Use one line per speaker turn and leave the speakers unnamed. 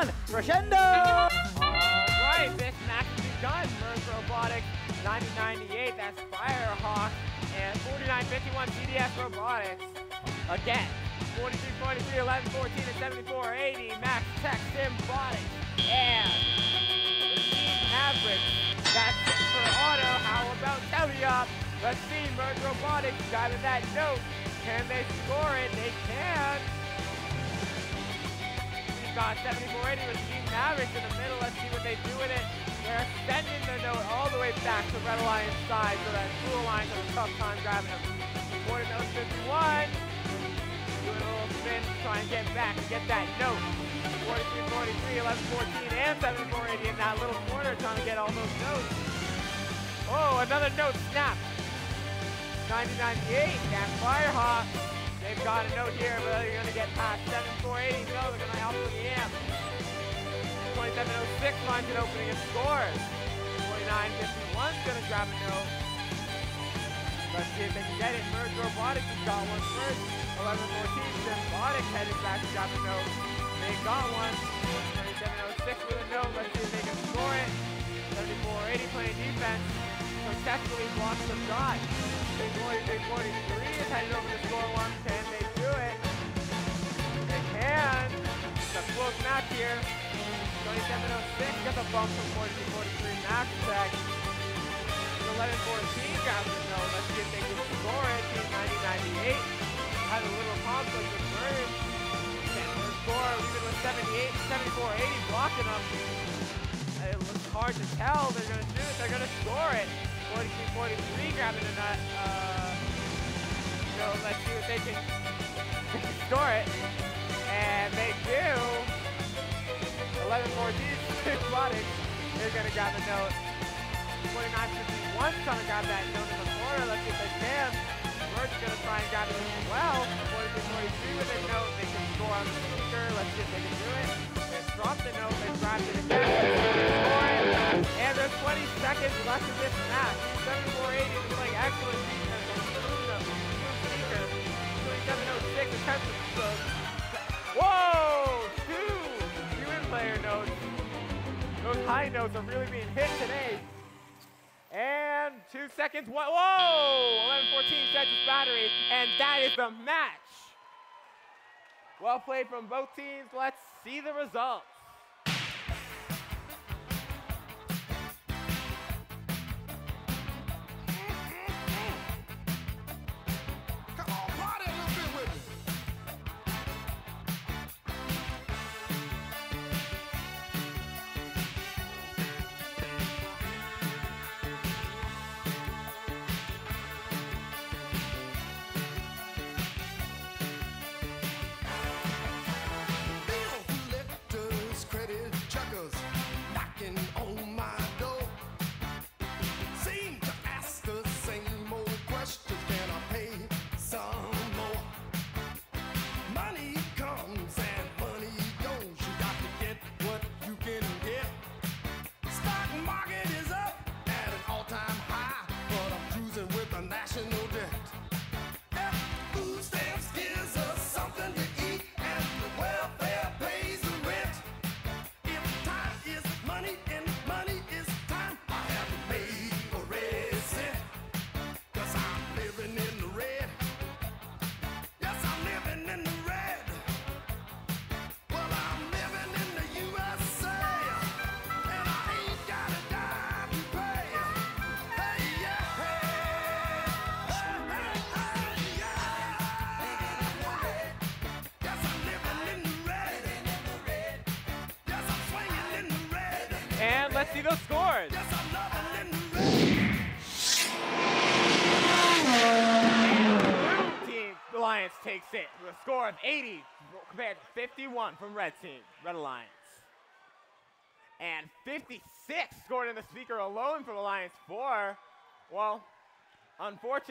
one, Crescendo!
Alright, this match has begun. Merge Robotics 9098, that's Firehawk, and 4951 CDS Robotics. Again, 43, 43, 11, 14, and 7480, Max Tech Simbotics, and the Team Mavericks. That's it for auto. How about teleop? Let's see, Merge Robotics driving that note. Can they score it? They Got 7480 with Team Mavericks in the middle. Let's see what they do with it. They're extending the note all the way back to Red Alliance side so that Blue Alliance has a tough time grabbing him. Quarter note 51. Doing a little spin, to get back and get that note. 43, 43, 11, 14, and 7480 in that little corner trying to get all those notes. Oh, another note snap. 9098, that Firehawk. They've got a note here, but they're going to get past 7480. No, they're going to output the amp. 2706 finds an opening and scores. 4951's going to grab a note. Let's see if they can get it. Merge Robotics has got one first. 1114, Simbotics headed back to grab a note. They got one. 2706 with a note. Let's see if they can score it. 7480 playing defense. Successfully blocks the shot. Big 40, Big 43 is headed over to score one. Can they do it? They can. It's a close match here. 2706 gets a bump from 42-43 Max Tech. 11-14 grabs the note. Let's see if they can score it. Team 9098 had a little conflict with Burns. Can't score even with 78, 74-80 blocking them. It looks hard to tell. They're going to do it. They're going to score it. 42-43 grabbing a nut. Uh, so let's see if they can score it. And they do. 11-14 Robotics. They're going to grab the note. 29-51 trying to grab that note in the corner. Let's see if they can. Merge going to try and grab it as well. 42-43 with a note. They can score on the speaker. Let's see if they can do it. They dropped the note. They grabbed it again. Score it. And there's 20 seconds left in this match. 7480 is playing excellent defense Speaker. 2706 attempts. Whoa! Two human player notes. Those high notes are really being hit today. And two seconds. Whoa! 11-14 sets his battery, and that is the match. Well played from both teams. Let's see the results.
Cruising
let's see those scores. Team Alliance takes it with a score of 80 compared to 51 from Red team, Red Alliance. And 56 scored in the speaker alone from Alliance 4. Well, unfortunately.